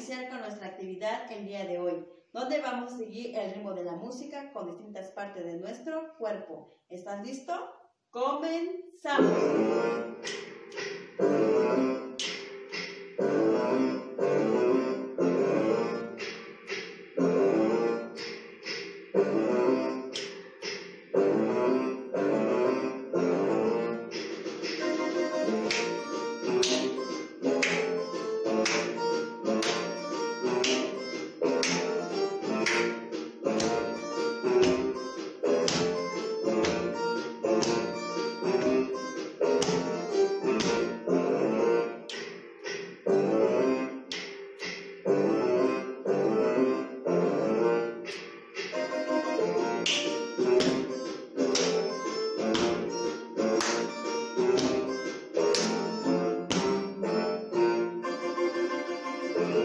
iniciar con nuestra actividad el día de hoy, donde vamos a seguir el ritmo de la música con distintas partes de nuestro cuerpo. ¿Estás listo? ¡Comenzamos!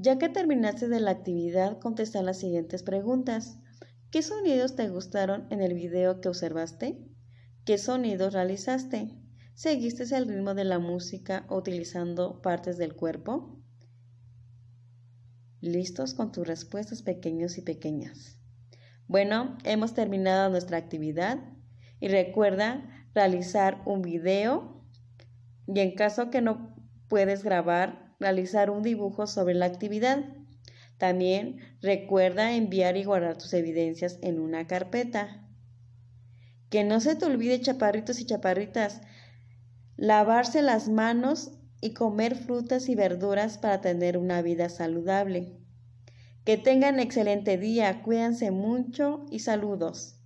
Ya que terminaste de la actividad, contesta las siguientes preguntas. ¿Qué sonidos te gustaron en el video que observaste? ¿Qué sonidos realizaste? ¿Seguiste el ritmo de la música utilizando partes del cuerpo? ¿Listos con tus respuestas pequeños y pequeñas? Bueno, hemos terminado nuestra actividad y recuerda realizar un video y en caso que no puedes grabar, realizar un dibujo sobre la actividad. También recuerda enviar y guardar tus evidencias en una carpeta. Que no se te olvide, chaparritos y chaparritas, lavarse las manos y comer frutas y verduras para tener una vida saludable. Que tengan excelente día, cuídense mucho y saludos.